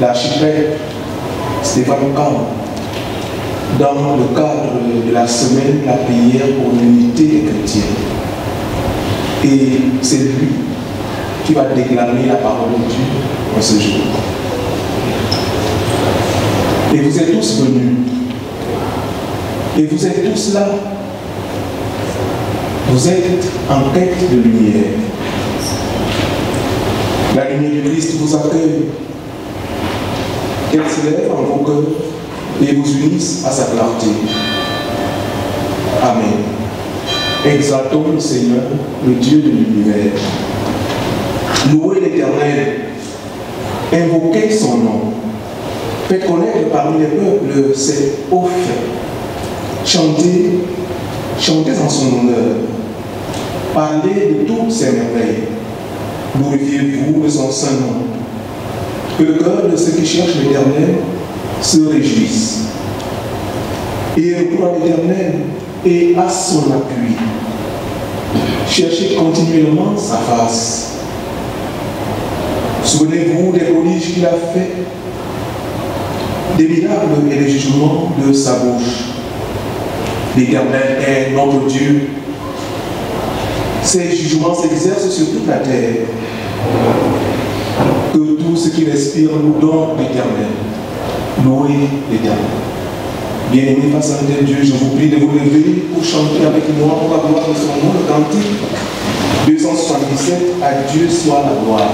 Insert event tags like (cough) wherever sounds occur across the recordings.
l'archipel Stéphane Kam dans le cadre de la semaine la prière pour l'unité des chrétiens. Et c'est lui qui va déclamer la parole de Dieu en ce jour. Et vous êtes tous venus. Et vous êtes tous là. Vous êtes en quête de lumière. La lumière du Christ vous accueille. Qu'elle s'élève en vos cœurs et vous unisse à sa clarté. Amen. Exaltons le Seigneur, le Dieu de l'univers. Louez l'Éternel, invoquez son nom, faites connaître parmi les peuples ses hauts faits. Chantez, chantez en son honneur, parlez de toutes ses merveilles, glorifiez-vous de son saint nom. Que le cœur de ceux qui cherchent l'Éternel se réjouisse. Et à l'Éternel et à son appui. Cherchez continuellement sa face. Souvenez-vous des prodiges qu'il a fait, des miracles et des jugements de sa bouche. L'Éternel est notre Dieu. Ses jugements s'exercent sur toute la terre. Qui respire nous donne l'Éternel. Louez l'Éternel. Bien-aimés, face à Dieu, je vous prie de vous lever pour chanter avec moi pour la gloire de son nom, le cantique 277, à Dieu soit la gloire.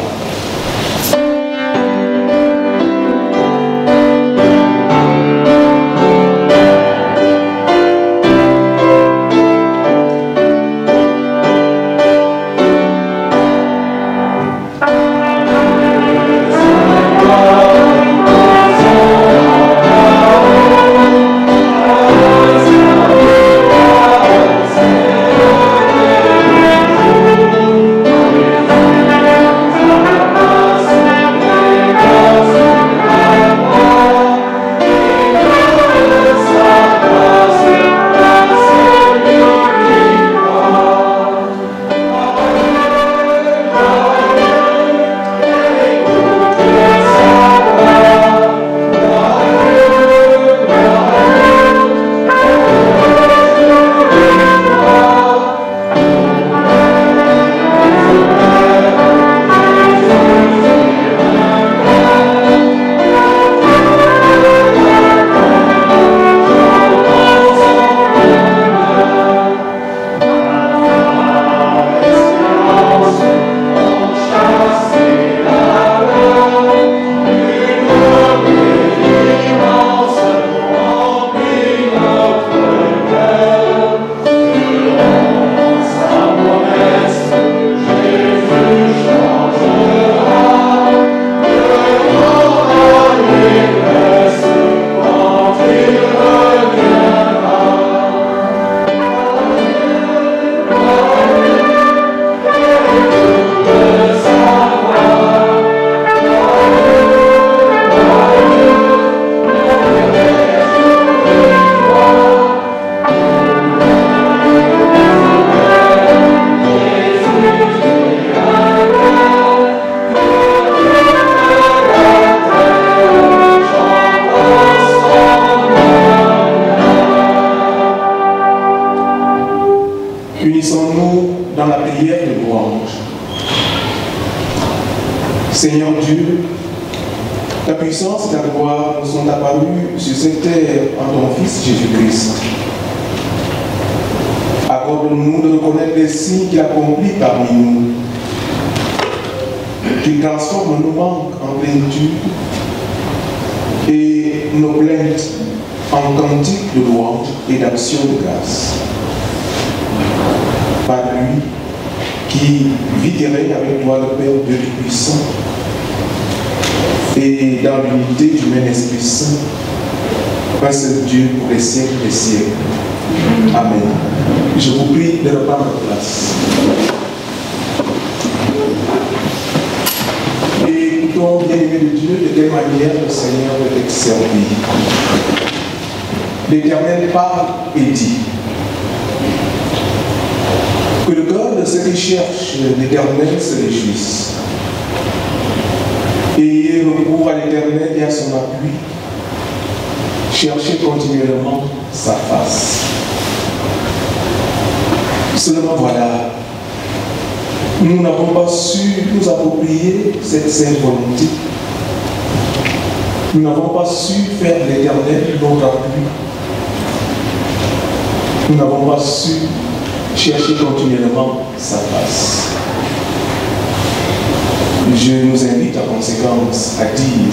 Et de grâce. Par lui qui vit et avec toi, le Père Dieu Tout-Puissant, et dans l'unité du même Esprit Saint, passe Dieu pour les siècles des siècles. Amen. Je vous prie de reprendre place. Écoutons, bien-aimés de Dieu, de quelle manière le Seigneur veut être servi. L'Éternel parle et dit que le cœur de ceux qui cherchent l'Éternel se réjouisse. Ayez recours à l'Éternel et à son appui. Cherchez continuellement sa face. Seulement voilà, nous n'avons pas su nous approprier cette sainte volonté. Nous n'avons pas su faire l'éternel notre appui. Nous n'avons pas su chercher continuellement sa face. Je nous invite en conséquence à dire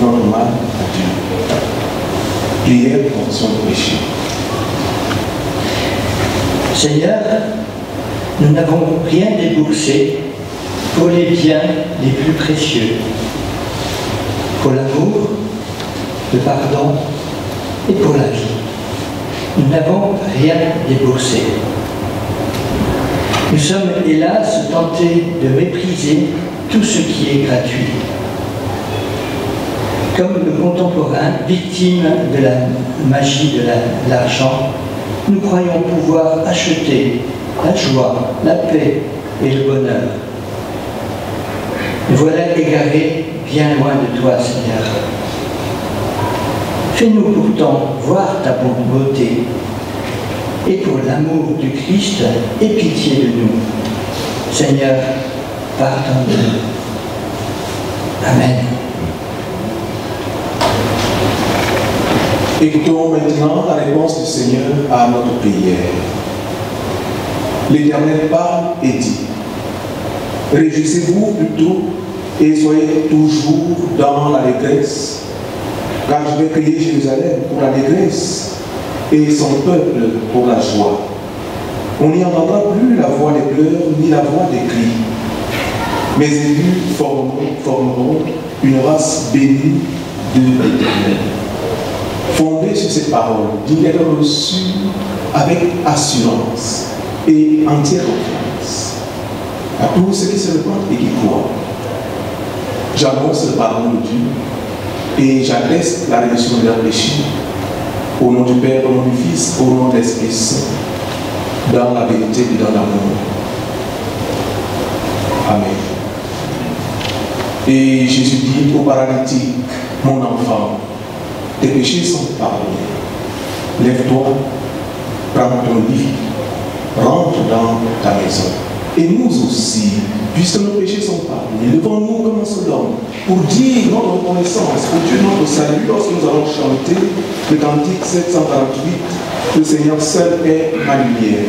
notre mal à Dieu. Prière pour son péché. Seigneur, nous n'avons rien déboursé pour les biens les plus précieux, pour l'amour, le pardon et pour la vie. Nous n'avons rien déboursé. Nous sommes hélas tentés de mépriser tout ce qui est gratuit. Comme le contemporain, victime de la magie de l'argent, nous croyons pouvoir acheter la joie, la paix et le bonheur. Voilà égarés bien loin de toi, Seigneur. Fais-nous pourtant voir ta beauté et pour l'amour du Christ, aie pitié de nous. Seigneur, pardonne-nous. Amen. Écoutons maintenant la réponse du Seigneur à notre prière. L'Éternel parle et dit, Réjouissez-vous plutôt et soyez toujours dans la détresse, car je vais créer Jérusalem pour la détresse et son peuple pour la joie. On n'y entendra plus la voix des pleurs ni la voix des cris. Mes élus formeront, une race bénie de l'Éternel. Fondée sur cette parole, d'une être reçue avec assurance et entière confiance à tous ceux qui se répandent et qui croient. J'annonce le pardon de Dieu et j'atteste la rémission de leurs péchés au nom du Père, au nom du Fils, au nom de l'Esprit Saint, dans la vérité et dans l'amour. Amen. Et Jésus dit au paralytique, mon enfant, tes péchés sont pardonnés. Lève-toi, prends ton lit, rentre dans ta maison. Et nous aussi, puisque nos péchés sont pardonnés, levons-nous comme un seul homme pour dire notre reconnaissance pour Dieu notre salut lorsque nous allons chanter le cantique 748, le Seigneur seul est ma lumière.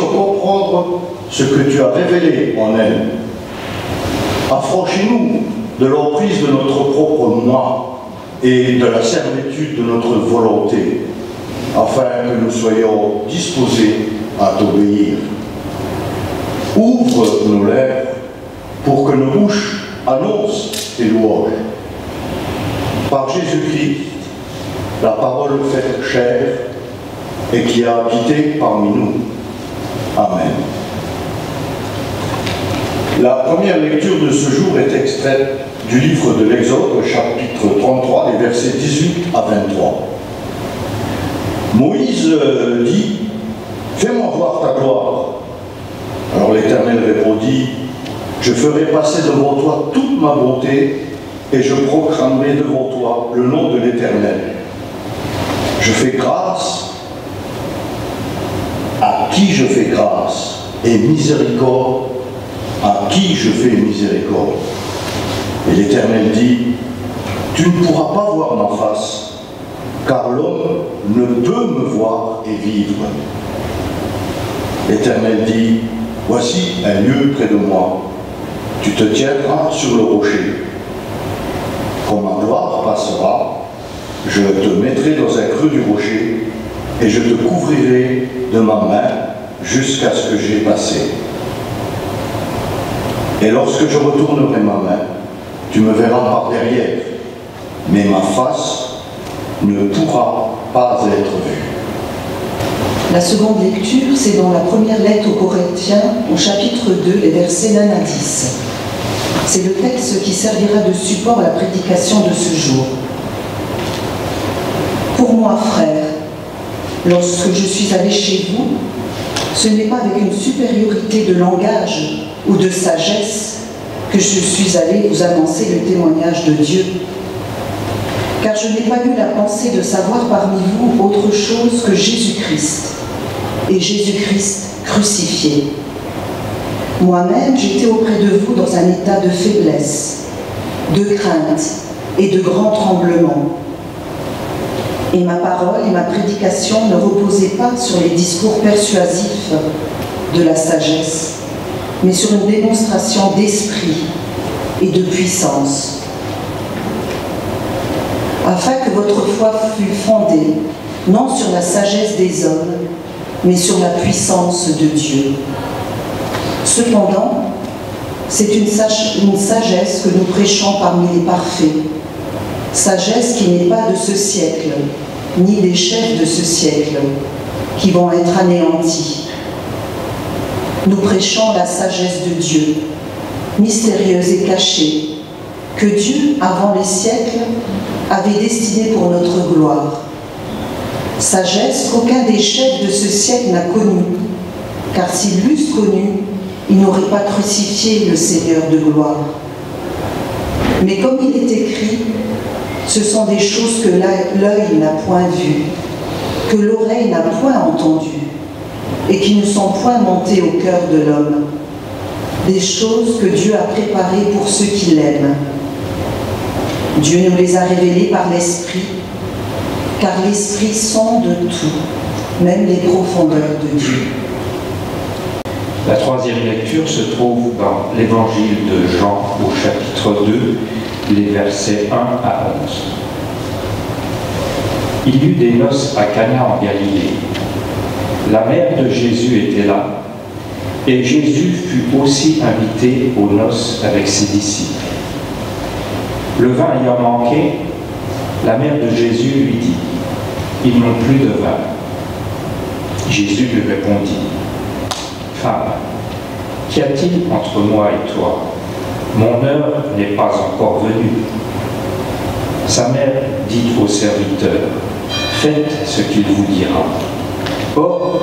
Comprendre ce que tu as révélé en elle. Affranchis-nous de l'emprise de notre propre moi et de la servitude de notre volonté, afin que nous soyons disposés à t'obéir. Ouvre nos lèvres pour que nos bouches annoncent tes louanges. Par Jésus-Christ, la parole faite chair et qui a habité parmi nous. Amen. La première lecture de ce jour est extraite du livre de l'Exode, chapitre 33, les versets 18 à 23. Moïse euh, dit Fais-moi voir ta gloire. Alors l'Éternel répondit Je ferai passer devant toi toute ma bonté et je proclamerai devant toi le nom de l'Éternel. Je fais grâce qui je fais grâce et miséricorde à qui je fais miséricorde. Et l'Éternel dit Tu ne pourras pas voir ma face, car l'homme ne peut me voir et vivre. L'Éternel dit, Voici un lieu près de moi, tu te tiendras sur le rocher. Quand ma gloire passera, je te mettrai dans un creux du rocher et je te couvrirai de ma main jusqu'à ce que j'ai passé. Et lorsque je retournerai ma main, tu me verras par derrière, mais ma face ne pourra pas être vue. La seconde lecture, c'est dans la première lettre aux Corinthiens, au chapitre 2, les versets 9 à 10. C'est le texte qui servira de support à la prédication de ce jour. Pour moi, frère, lorsque je suis allé chez vous, ce n'est pas avec une supériorité de langage ou de sagesse que je suis allé vous annoncer le témoignage de Dieu. Car je n'ai pas eu la pensée de savoir parmi vous autre chose que Jésus-Christ et Jésus-Christ crucifié. Moi-même, j'étais auprès de vous dans un état de faiblesse, de crainte et de grand tremblement. Et ma parole et ma prédication ne reposaient pas sur les discours persuasifs de la sagesse, mais sur une démonstration d'esprit et de puissance, afin que votre foi fût fondée non sur la sagesse des hommes, mais sur la puissance de Dieu. Cependant, c'est une, sagesse que nous prêchons parmi les parfaits, sagesse qui n'est pas de ce siècle, ni des chefs de ce siècle, qui vont être anéantis. Nous prêchons la sagesse de Dieu, mystérieuse et cachée, que Dieu, avant les siècles, avait destinée pour notre gloire sagesse qu'aucun des chefs de ce siècle n'a connue, car s'ils l'eussent connue, ils n'auraient pas crucifié le Seigneur de gloire. Mais comme il est écrit, ce sont des choses que l'œil n'a point vues, que l'oreille n'a point entendues, et qui ne sont point montées au cœur de l'homme, des choses que Dieu a préparées pour ceux qui l'aiment. Dieu nous les a révélées par l'Esprit, car l'Esprit sonde tout, même les profondeurs de Dieu. La troisième lecture se trouve dans l'Évangile de Jean au chapitre 2, les versets 1 à 11. Il y eut des noces à Cana en Galilée. La mère de Jésus était là, et Jésus fut aussi invité aux noces avec ses disciples. Le vin ayant manqué, la mère de Jésus lui dit, ils n'ont plus de vin. Jésus lui répondit, Femme, qu'y a-t-il entre moi et toi? Mon heure n'est pas encore venue. Sa mère dit au serviteur, Faites ce qu'il vous dira. Or,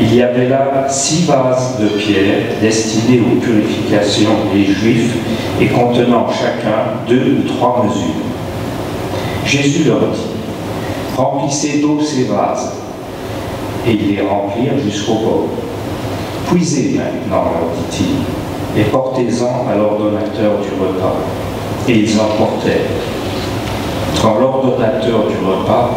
Il y avait là six vases de pierre destinés aux purifications des Juifs et contenant chacun deux ou trois mesures. Jésus leur dit, remplissez d'eau ces vases, et ils les remplirent jusqu'au bord. Puisez maintenant, leur dit-il, et portez-en à l'ordonnateur du repas. Et ils en portèrent. Quand l'ordonnateur du repas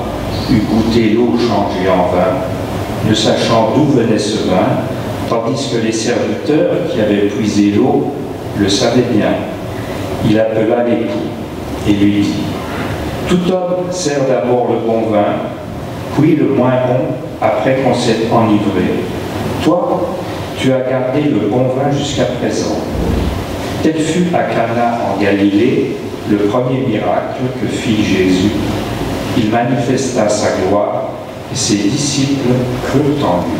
eut goûté l'eau changée en vin, ne sachant d'où venait ce vin, tandis que les serviteurs qui avaient puisé l'eau le savaient bien, il appela l'époux et lui dit, Tout homme sert d'abord le bon vin, puis le moins bon après qu'on s'est enivré. Toi, tu as gardé le bon vin jusqu'à présent. Tel fut à Cana en Galilée le premier miracle que fit Jésus. Il manifesta sa gloire et ses disciples crurent en lui.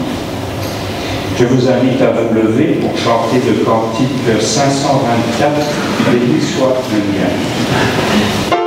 Je vous invite à vous lever pour chanter le cantique 524, Béni soit le mien.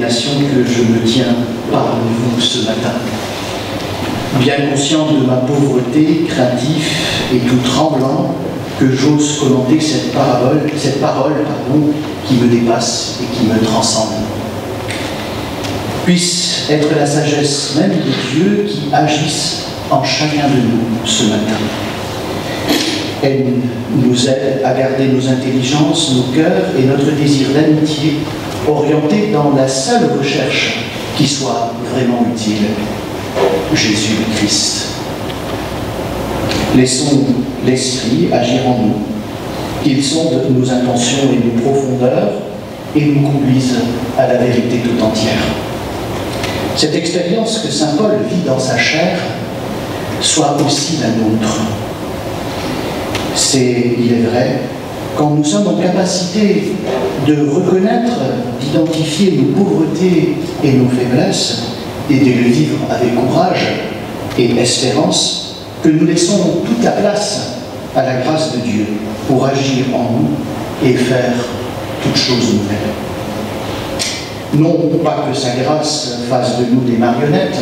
Que je me tiens parmi vous ce matin. Bien conscient de ma pauvreté, craintif et tout tremblant, que j'ose commenter cette parole, cette parole pardon, qui me dépasse et qui me transcende. Puisse être la sagesse même de Dieu qui agisse en chacun de nous ce matin. Elle nous aide à garder nos intelligences, nos cœurs et notre désir d'amitié orientés dans la seule recherche qui soit vraiment utile, Jésus-Christ. Laissons l'Esprit agir en nous, qu'il sonde nos intentions et nos profondeurs et nous conduise à la vérité tout entière. Cette expérience que Saint Paul vit dans sa chair soit aussi la nôtre. C'est, il est vrai, quand nous sommes en capacité de reconnaître, d'identifier nos pauvretés et nos faiblesses, et de les vivre avec courage et espérance, que nous laissons toute la place à la grâce de Dieu pour agir en nous et faire toutes choses nouvelles. Non pas que sa grâce fasse de nous des marionnettes,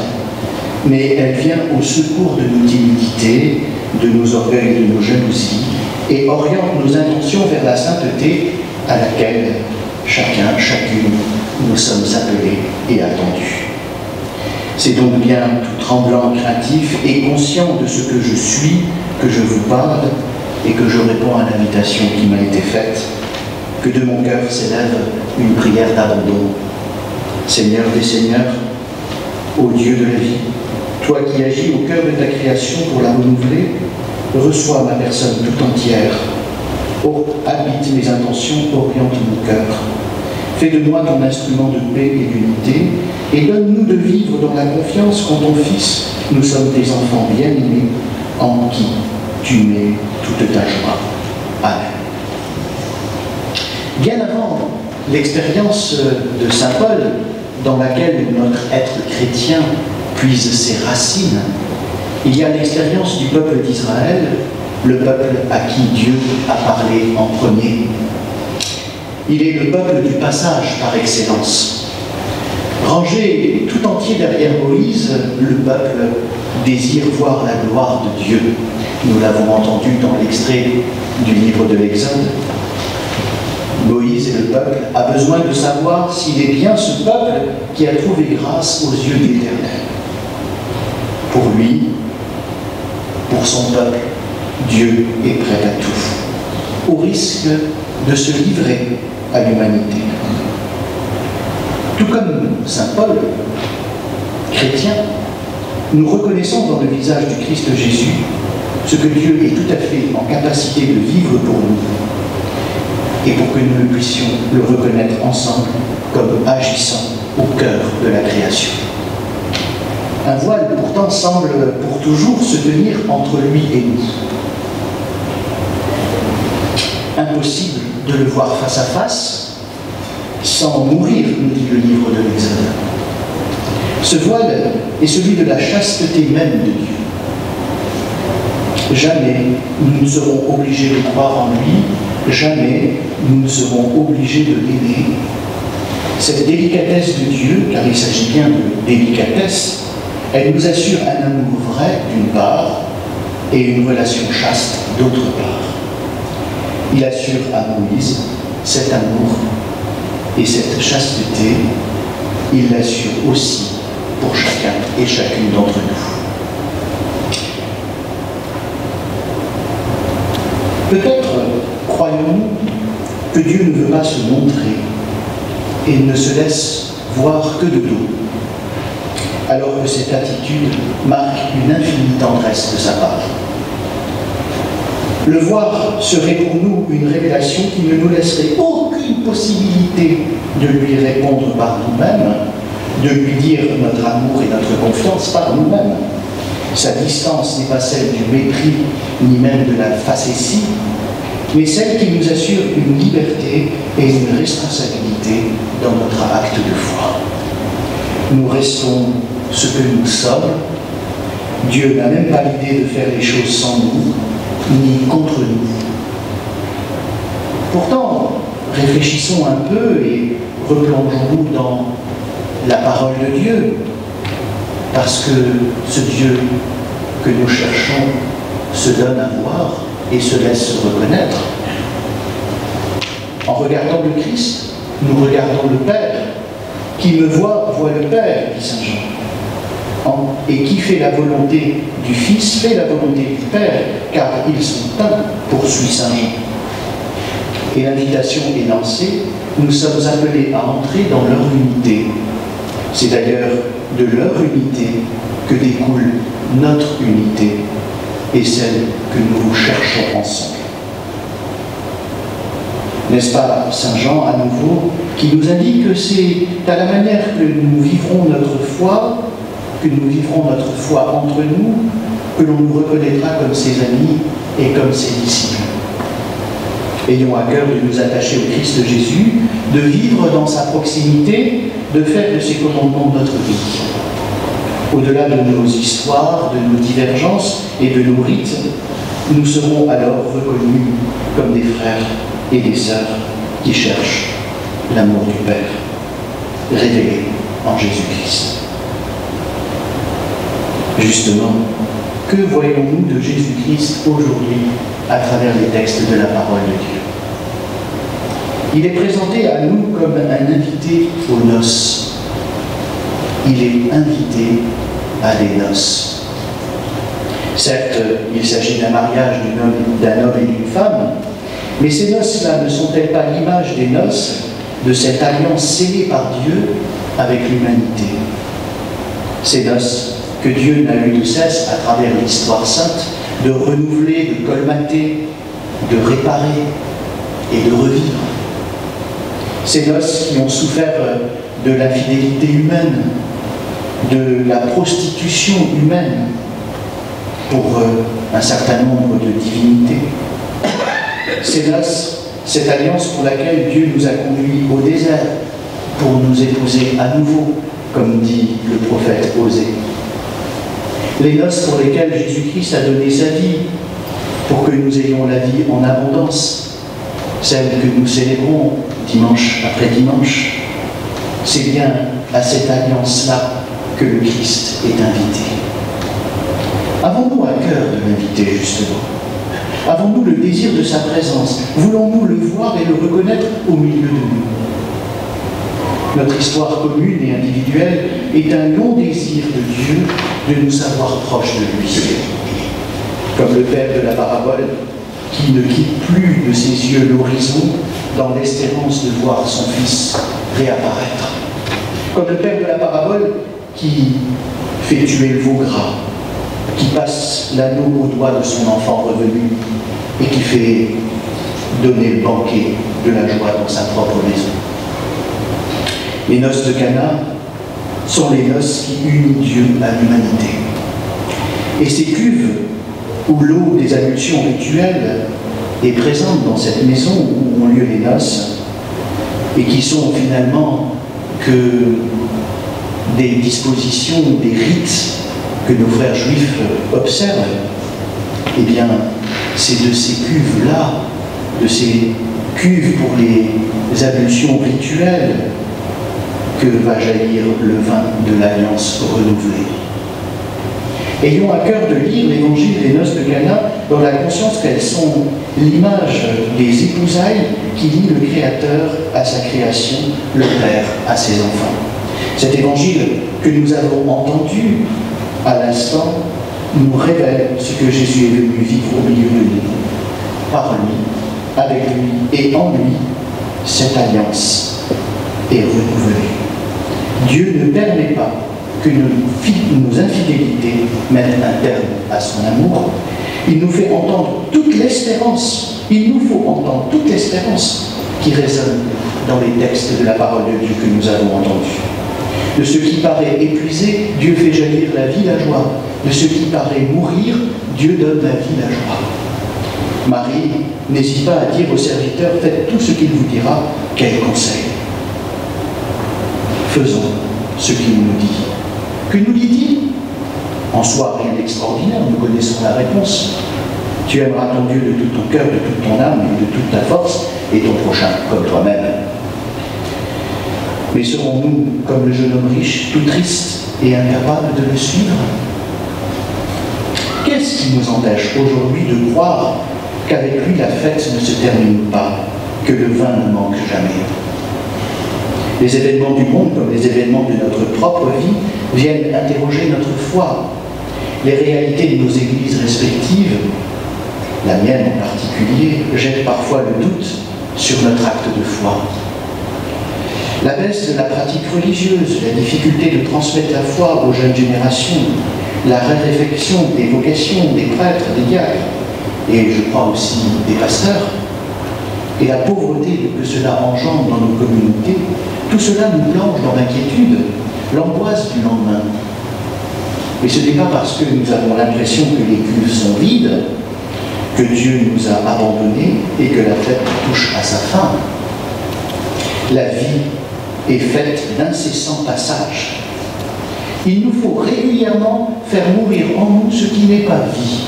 mais elle vient au secours de nos timidités, de nos orgueils, de nos jalousies, et oriente nos intentions vers la sainteté à laquelle chacun, chacune, nous sommes appelés et attendus. C'est donc bien tout tremblant, craintif et conscient de ce que je suis que je vous parle et que je réponds à l'invitation qui m'a été faite, que de mon cœur s'élève une prière d'abandon. Seigneur des Seigneurs, ô Dieu de la vie, toi qui agis au cœur de ta création pour la renouveler, reçois ma personne tout entière. Oh, habite mes intentions, oriente mon cœur. Fais de moi ton instrument de paix et d'unité, et donne-nous de vivre dans la confiance qu'en ton Fils, nous sommes des enfants bien-aimés, en qui tu mets toute ta joie. Amen. Bien avant l'expérience de Saint Paul, dans laquelle notre être chrétien puise ses racines, il y a l'expérience du peuple d'Israël, le peuple à qui Dieu a parlé en premier. Il est le peuple du passage par excellence. Rangé tout entier derrière Moïse, le peuple désire voir la gloire de Dieu. Nous l'avons entendu dans l'extrait du livre de l'Exode. Moïse et le peuple a besoin de savoir s'il est bien ce peuple qui a trouvé grâce aux yeux d'Éternel. Pour lui, pour son peuple, Dieu est prêt à tout, au risque de se livrer à l'humanité. Tout comme Saint Paul, chrétien, nous reconnaissons dans le visage du Christ Jésus ce que Dieu est tout à fait en capacité de vivre pour nous et pour que nous puissions le reconnaître ensemble comme agissant au cœur de la création. Un voile pourtant semble pour toujours se tenir entre lui et nous. Impossible de le voir face à face sans mourir, nous dit le livre de l'Exode. Ce voile est celui de la chasteté même de Dieu. Jamais nous ne serons obligés de croire en lui, jamais nous ne serons obligés de l'aimer. Cette délicatesse de Dieu, car il s'agit bien de délicatesse, elle nous assure un amour vrai d'une part et une relation chaste d'autre part. Il assure à Moïse cet amour et cette chasteté, il l'assure aussi pour chacun et chacune d'entre nous. Peut-être croyons-nous que Dieu ne veut pas se montrer et ne se laisse voir que de dos, alors que cette attitude marque une infinie tendresse de sa part. Le voir serait pour nous une révélation qui ne nous laisserait aucune possibilité de lui répondre par nous-mêmes, de lui dire notre amour et notre confiance par nous-mêmes. Sa distance n'est pas celle du mépris, ni même de la facétie, mais celle qui nous assure une liberté et une responsabilité dans notre acte de foi. Nous restons ce que nous sommes. Dieu n'a même pas l'idée de faire les choses sans nous, ni contre nous. Pourtant, réfléchissons un peu et replongeons-nous dans la parole de Dieu, parce que ce Dieu que nous cherchons se donne à voir et se laisse reconnaître. En regardant le Christ, nous regardons le Père. Qui me voit, voit le Père, dit Saint Jean. Et qui fait la volonté du Fils, fait la volonté du Père, car ils sont un, poursuit Saint Jean. Et l'invitation est lancée, nous sommes appelés à entrer dans leur unité. C'est d'ailleurs de leur unité que découle notre unité et celle que nous cherchons ensemble. N'est-ce pas Saint Jean à nouveau qui nous indique que c'est à la manière que nous vivrons notre foi, que nous vivrons notre foi entre nous, que l'on nous reconnaîtra comme ses amis et comme ses disciples. Ayons à cœur de nous attacher au Christ Jésus, de vivre dans sa proximité, de faire de ses commandements notre vie. Au-delà de nos histoires, de nos divergences et de nos rites, nous serons alors reconnus comme des frères et des sœurs qui cherchent l'amour du Père, révélé en Jésus-Christ. Justement, que voyons-nous de Jésus-Christ aujourd'hui à travers les textes de la parole de Dieu? Il est présenté à nous comme un invité aux noces. Il est invité à des noces. Certes, il s'agit d'un mariage d'un homme et d'une femme, mais ces noces-là ne sont-elles pas l'image des noces de cette alliance scellée par Dieu avec l'humanité? Ces noces que Dieu n'a eu de cesse à travers l'histoire sainte de renouveler, de colmater, de réparer et de revivre. Ces noces qui ont souffert de l'infidélité humaine, de la prostitution humaine pour euh, un certain nombre de divinités. Ces noces, cette alliance pour laquelle Dieu nous a conduits au désert pour nous épouser à nouveau, comme dit le prophète Osée. Les noces pour lesquelles Jésus-Christ a donné sa vie pour que nous ayons la vie en abondance, celle que nous célébrons dimanche après dimanche. C'est bien à cette alliance-là que le Christ est invité. Avons-nous à cœur de l'inviter justement? Avons-nous le désir de sa présence? Voulons-nous le voir et le reconnaître au milieu de nous? Notre histoire commune et individuelle est un long désir de Dieu de nous avoir proches de lui. Comme le père de la parabole qui ne quitte plus de ses yeux l'horizon dans l'espérance de voir son fils réapparaître. Comme le père de la parabole qui fait tuer le veau gras, qui passe l'anneau au doigt de son enfant revenu et qui fait donner le banquet de la joie dans sa propre maison. Les noces de Cana sont les noces qui unissent Dieu à l'humanité. Et ces cuves où l'eau des ablutions rituelles est présente dans cette maison où ont lieu les noces et qui sont finalement que des dispositions, des rites que nos frères juifs observent, eh bien, c'est de ces cuves-là, de ces cuves pour les ablutions rituelles, que va jaillir le vin de l'alliance renouvelée. Ayons à cœur de lire l'évangile des noces de Cana dans la conscience qu'elles sont l'image des épousailles qui lient le Créateur à sa création, le Père à ses enfants. Cet évangile que nous avons entendu à l'instant nous révèle ce que Jésus est venu vivre au milieu de nous, par lui, avec lui et en lui, cette alliance est renouvelée. Dieu ne permet pas que nos, infidélités mettent un terme à son amour. Il nous fait entendre toute l'espérance. Il nous faut entendre toute l'espérance qui résonne dans les textes de la parole de Dieu que nous avons entendus. De ce qui paraît épuisé, Dieu fait jaillir la vie, la joie. De ce qui paraît mourir, Dieu donne la vie, la joie. Marie n'hésite pas à dire aux serviteurs, faites tout ce qu'il vous dira, quel conseil. Faisons ce qu'il nous dit. Que nous dit-il En soi, rien d'extraordinaire, nous connaissons la réponse. Tu aimeras ton Dieu de tout ton cœur, de toute ton âme et de toute ta force, et ton prochain comme toi-même. Mais serons-nous comme le jeune homme riche, tout triste et incapable de le suivre? Qu'est-ce qui nous empêche aujourd'hui de croire qu'avec lui la fête ne se termine pas, que le vin ne manque jamais? Les événements du monde, comme les événements de notre propre vie, viennent interroger notre foi. Les réalités de nos églises respectives, la mienne en particulier, jettent parfois le doute sur notre acte de foi. La baisse de la pratique religieuse, la difficulté de transmettre la foi aux jeunes générations, la raréfaction des vocations des prêtres, des diacres, et je crois aussi des pasteurs, et la pauvreté que cela engendre dans nos communautés, tout cela nous plonge dans l'inquiétude, l'angoisse du lendemain. Mais ce n'est pas parce que nous avons l'impression que les cuves sont vides que Dieu nous a abandonnés et que la fête touche à sa fin. La vie est faite d'incessants passages. Il nous faut régulièrement faire mourir en nous ce qui n'est pas vie.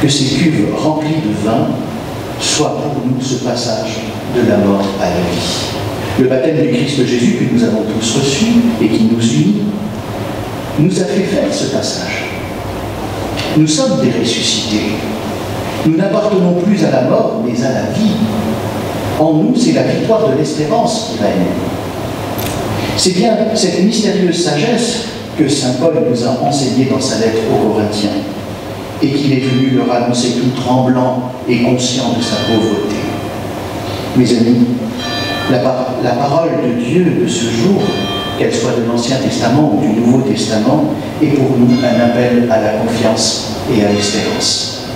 Que ces cuves remplies de vin soient pour nous ce passage de la mort à la vie. Le baptême du Christ Jésus que nous avons tous reçu et qui nous unit nous a fait faire ce passage. Nous sommes des ressuscités. Nous n'appartenons plus à la mort, mais à la vie. En nous, c'est la victoire de l'espérance qui règne. C'est bien cette mystérieuse sagesse que Saint Paul nous a enseignée dans sa lettre aux Corinthiens et qu'il est venu leur annoncer tout tremblant et conscient de sa pauvreté. Mes amis, la, la parole de Dieu de ce jour qu'elle soit de l'Ancien Testament ou du Nouveau Testament, est pour nous un appel à la confiance et à l'espérance.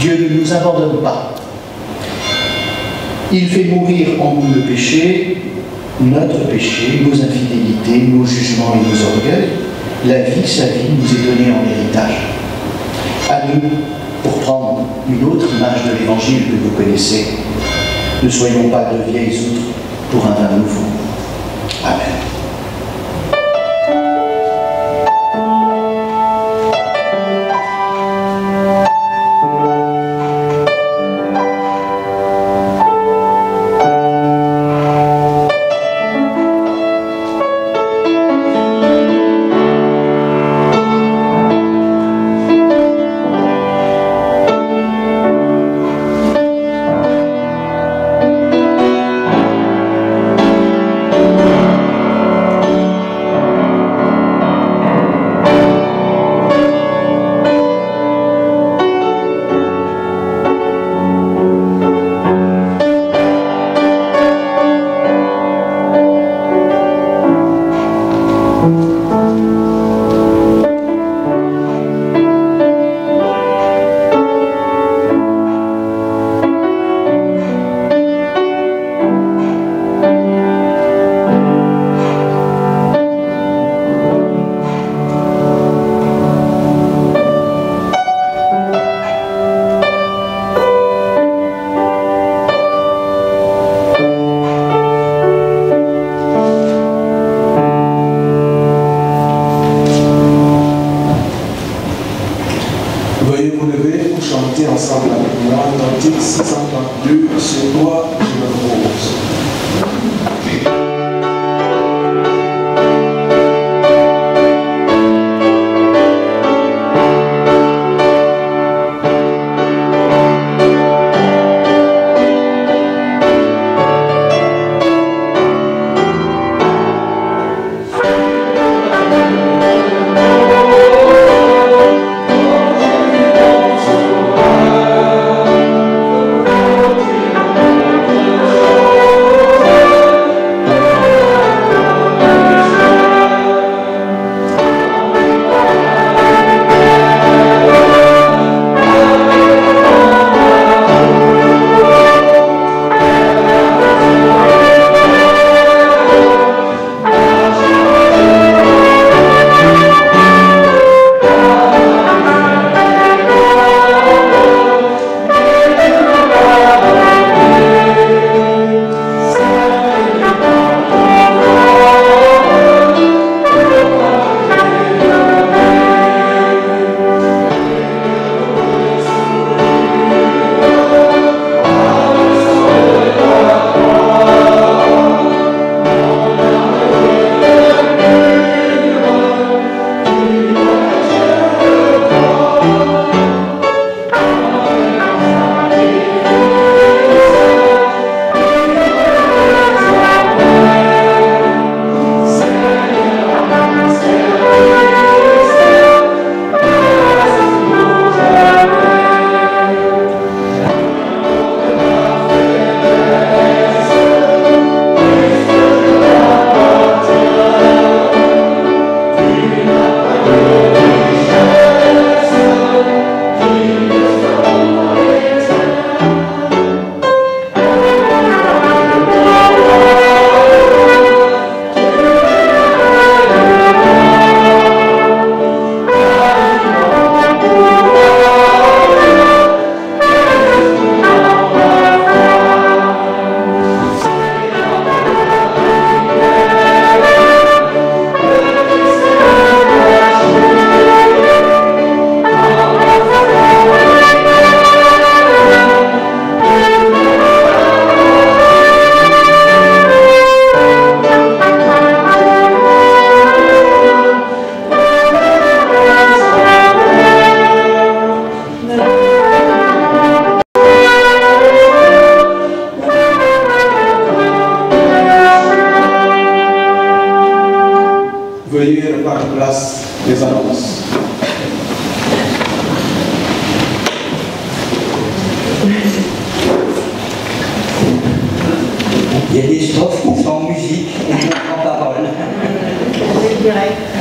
Dieu ne nous abandonne pas. Il fait mourir en nous le péché, notre péché, nos infidélités, nos jugements et nos orgueils. La vie, sa vie, nous est donnée en héritage. À nous, pour prendre une autre image de l'évangile que vous connaissez, ne soyons pas de vieilles outres pour un vin nouveau. Amen. Cantique 632, sur toi je.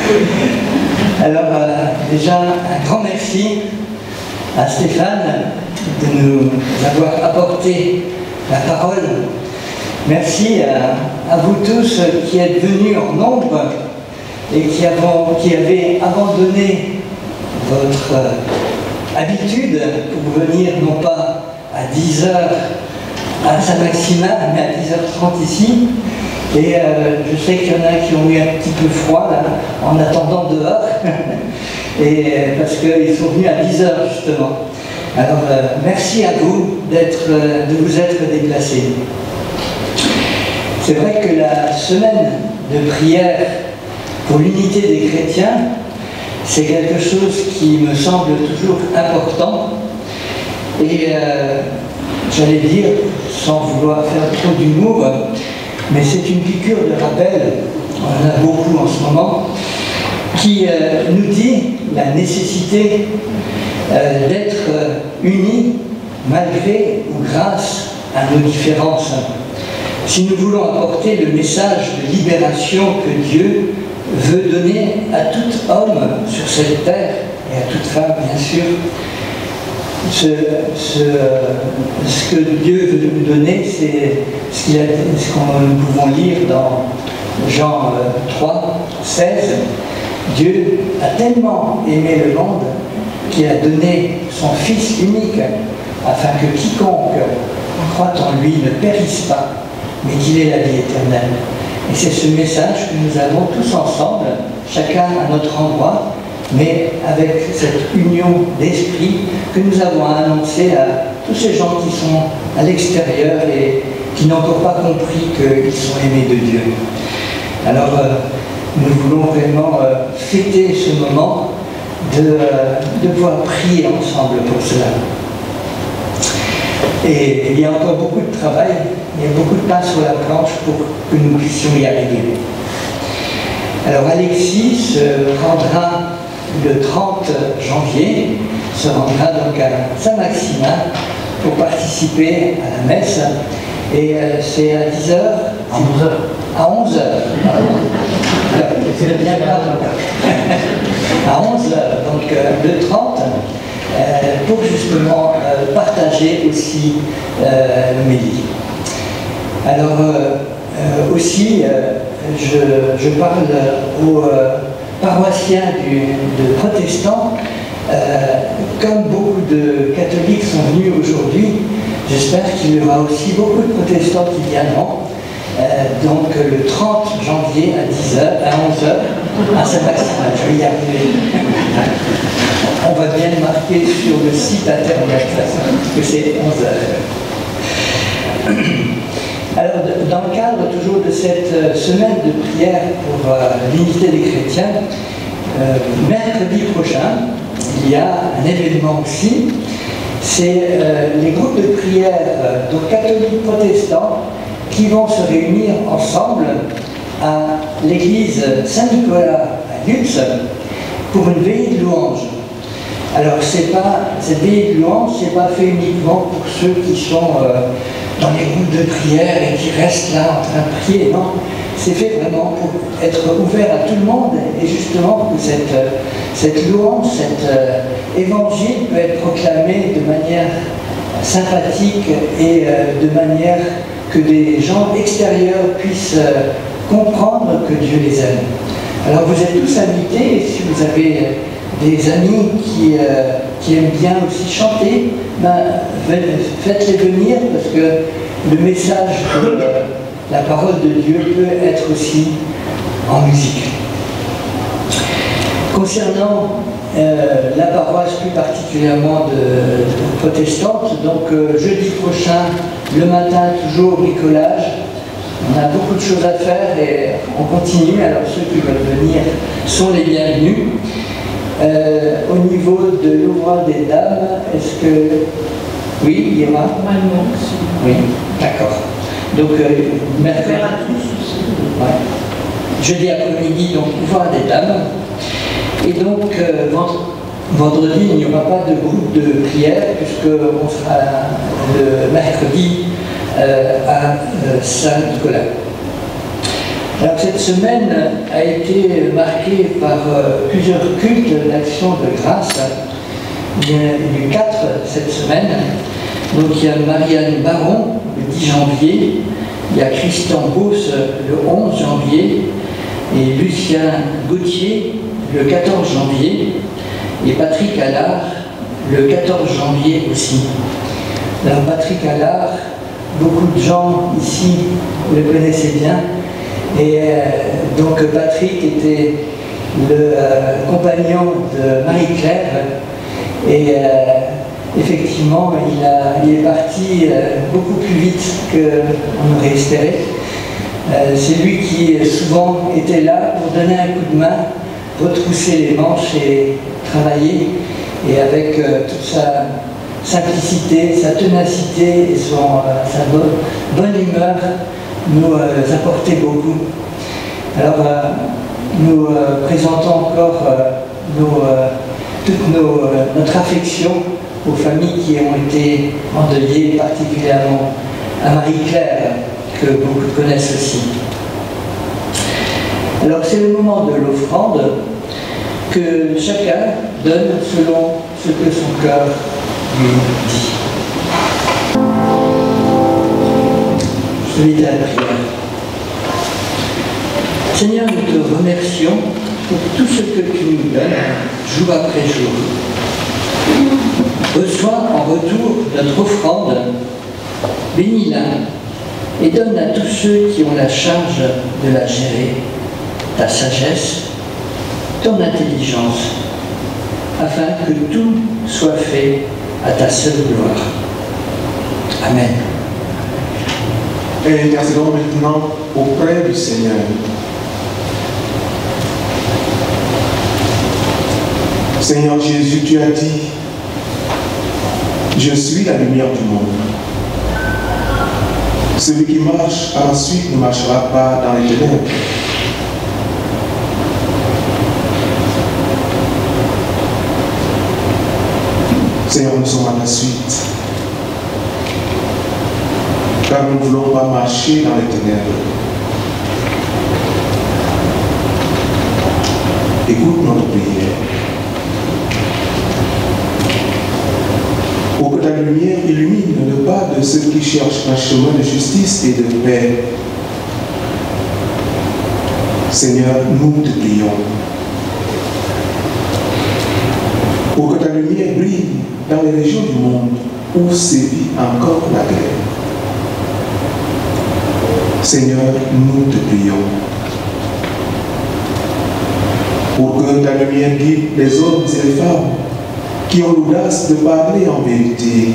(laughs) Alors, euh, déjà, un grand merci à Stéphane de nous avoir apporté la parole. Merci à, vous tous qui êtes venus en nombre et qui, avez abandonné votre euh, habitude pour venir non pas à 10h à Saint-Maximin, mais à 10h30 ici. Et euh, je sais qu'il y en a qui ont eu un petit peu froid là, en attendant dehors, (laughs) et, euh, parce qu'ils sont venus à 10h justement. Alors merci à vous d'être, de vous être déplacés. C'est vrai que la semaine de prière pour l'unité des chrétiens, c'est quelque chose qui me semble toujours important. Et euh, j'allais dire, sans vouloir faire trop d'humour, mais c'est une piqûre de rappel, on en a beaucoup en ce moment, qui euh, nous dit la nécessité euh, d'être unis malgré ou grâce à nos différences. Si nous voulons apporter le message de libération que Dieu veut donner à tout homme sur cette terre, et à toute femme bien sûr, ce, que Dieu veut nous donner, c'est ce qu'on nous pouvons lire dans Jean 3, euh, 16. Dieu a tellement aimé le monde qu'il a donné son Fils unique afin que quiconque croit en lui ne périsse pas, mais qu'il ait la vie éternelle. Et c'est ce message que nous avons tous ensemble, chacun à notre endroit, mais avec cette union d'esprit que nous avons annoncé à tous ces gens qui sont à l'extérieur et qui n'ont encore pas compris qu'ils sont aimés de Dieu. Alors, euh, nous voulons vraiment euh, fêter ce moment de, euh, de pouvoir prier ensemble pour cela. Et il y a encore beaucoup de travail, il y a beaucoup de pain sur la planche pour que nous puissions y arriver. Alors Alexis rendra le 30 janvier, se rendra donc à Saint-Maximin pour participer à la messe. Et euh, c'est à 10h À 11h. À 11h. C'est bien grave. (laughs) à 11h, donc euh, le 30, euh, pour justement euh, partager aussi le méli. Alors aussi, je, parle aux paroissiens de protestants, comme beaucoup de catholiques sont venus aujourd'hui, j'espère qu'il y aura aussi beaucoup de protestants qui viendront. donc le 30 janvier à 10h, à 11h, à Saint-Maximin. Je vais y arriver. on va bien marquer sur le site internet, que c'est 11 heures. Alors, dans le cadre toujours de cette euh, semaine de prière pour euh, l'unité des chrétiens, euh, mercredi prochain, il y a un événement aussi. C'est les groupes de prière donc catholiques protestants qui vont se réunir ensemble à l'église Saint-Nicolas à Lutz pour une veillée de louange. Alors pas, cette veillée de louange, c'est pas fait uniquement pour ceux qui sont dans les groupes de prière et qui restent là en train de prier, non. C'est fait vraiment pour être ouvert à tout le monde et justement que cette, cette louange, cet euh, évangile peut être proclamé de manière sympathique et euh, de manière que des gens extérieurs puissent comprendre que Dieu les aime. Alors vous êtes tous invités et si vous avez des amis qui, euh, qui, aiment bien aussi chanter, ben, faites-les venir parce que le message de la parole de Dieu peut être aussi en musique. Concernant euh, la paroisse plus particulièrement de, protestante, donc euh, jeudi prochain, le matin, toujours bricolage. On a beaucoup de choses à faire et on continue, alors ceux qui veulent venir sont les bienvenus. Euh, au niveau de l'ouvrage des dames, est-ce que. Oui, il y aura Oui, d'accord. Donc, euh, mercredi. Ouais. Jeudi après-midi, donc, ouvrage des dames. Et donc, euh, vendredi, il n'y aura pas de groupe de prière, puisqu'on sera le mercredi à Saint-Nicolas. Alors cette semaine a été marquée par plusieurs cultes d'action de grâce. Il y en a eu quatre cette semaine. Donc il y a Marianne Baron le 10 janvier, il y a Christian Beauce le 11 janvier et Lucien Gauthier le 14 janvier et Patrick Allard le 14 janvier aussi. Alors Patrick Allard, beaucoup de gens ici le connaissaient bien et euh, donc Patrick était le euh, compagnon de Marie-Claire et euh, effectivement, il, est parti beaucoup plus vite qu'on aurait espéré. C'est lui qui souvent était là pour donner un coup de main, retrousser les manches et travailler. Et avec toute sa simplicité, sa ténacité et son, sa bonne, humeur, nous apportait beaucoup. Alors, nous présentons encore toute notre affection aux familles qui ont été endeuillées, particulièrement à Marie-Claire, que beaucoup connaissent aussi. Alors c'est le moment de l'offrande que chacun donne selon ce que son cœur lui dit. Vais à la prière. Seigneur, nous te remercions pour tout ce que tu nous donnes jour après jour reçois en retour notre offrande, bénis-la et donne à tous ceux qui ont la charge de la gérer ta sagesse, ton intelligence, afin que tout soit fait à ta seule gloire. Amen. Et intercédons maintenant auprès du Seigneur. Seigneur Jésus, tu as dit je suis la lumière du monde. Celui qui marche ensuite ne marchera pas dans les ténèbres. Seigneur, nous sommes à ta suite. Car nous ne voulons pas marcher dans les ténèbres. Écoute notre prière. pour que ta lumière illumine le pas de ceux qui cherchent un chemin de justice et de paix. Seigneur, nous te prions. Pour que ta lumière brille dans les régions du monde où sévit encore la guerre. Seigneur, nous te prions. Pour que ta lumière guide les hommes et les femmes qui ont l'audace de parler en vérité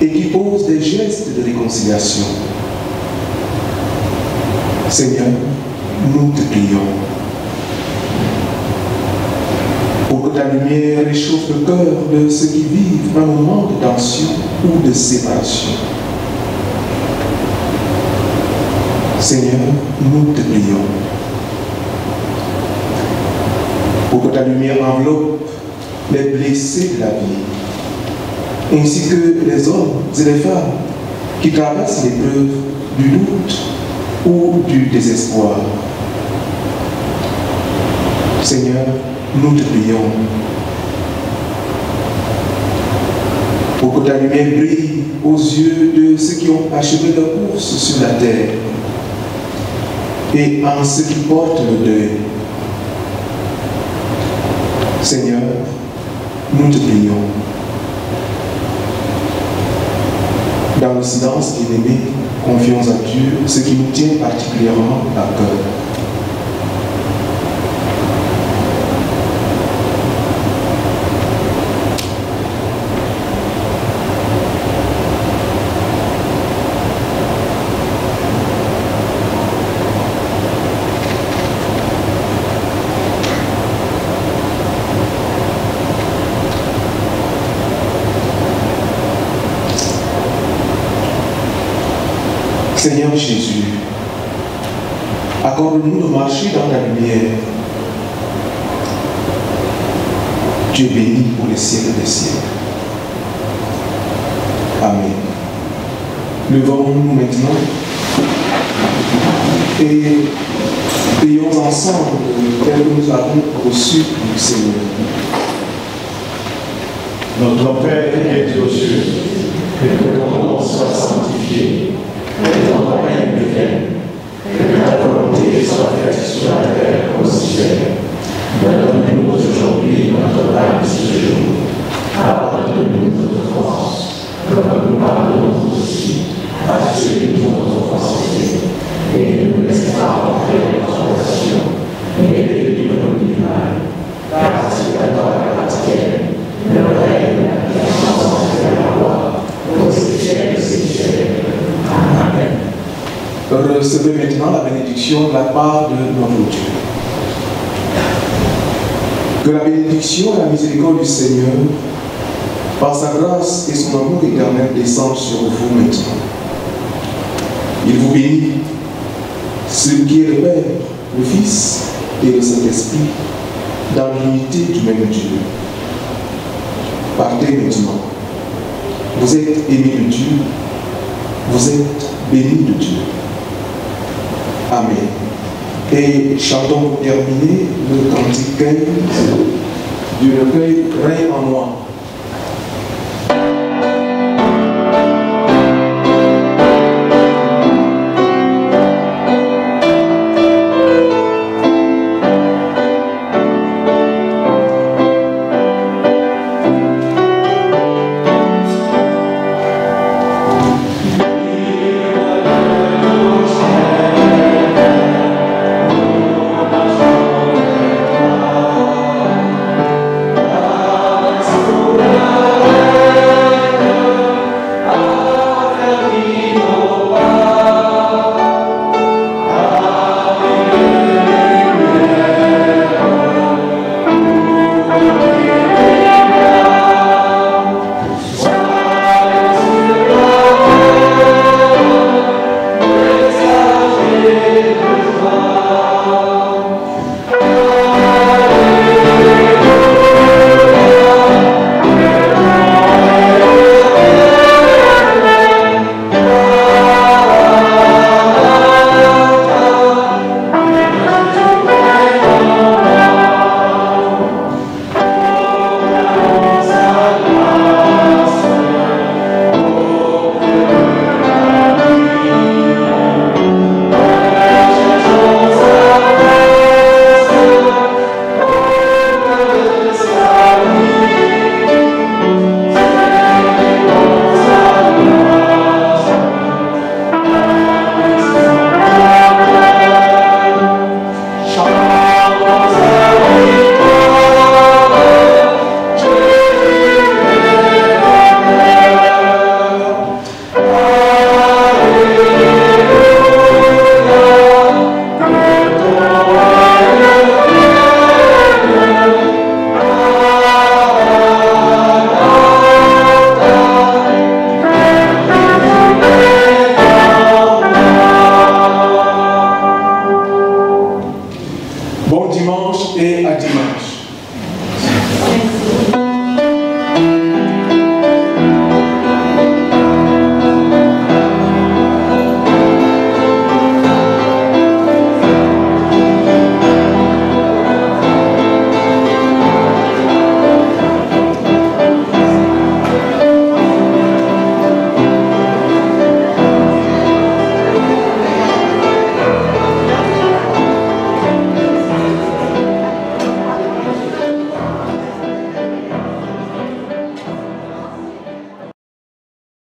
et qui posent des gestes de réconciliation. Seigneur, nous te prions pour que ta lumière réchauffe le cœur de ceux qui vivent un moment de tension ou de séparation. Seigneur, nous te prions pour que ta lumière enveloppe les blessés de la vie, ainsi que les hommes et les femmes qui traversent l'épreuve du doute ou du désespoir. Seigneur, nous te prions pour que ta lumière brille aux yeux de ceux qui ont achevé leur course sur la terre et en ceux qui portent le deuil. Seigneur, nous te prions. Dans le silence, bien-aimé, confions à Dieu ce qui nous tient particulièrement à cœur. Seigneur Jésus, accorde-nous de marcher dans ta lumière. Es béni pour les siècles des siècles. Amen. Levons-nous maintenant et prions ensemble tel que nous avons reçu du Seigneur. Notre Père qui es aux cieux, que ton nom soit sanctifié, règne vienne, que ta volonté soit faite sur la terre au ciel. Aujourd'hui notre ce jour. Dans la tentation, mais délivre-nous du mal. Car c'est à toi la grâce le règne, la puissance et la gloire, aux siècles des siècles. Amen. Recevez maintenant la bénédiction de la part de notre Dieu. Que la bénédiction et la miséricorde du Seigneur, par sa grâce et son amour éternel, descendent sur vous maintenant. Il vous bénit, celui qui est le Père, le Fils et le Saint-Esprit, dans l'unité du même Dieu. Partez maintenant. Vous êtes aimés de Dieu. Vous êtes bénis de Dieu. Amen. Et chantons pour terminer le cantique du recueil Règne en moi.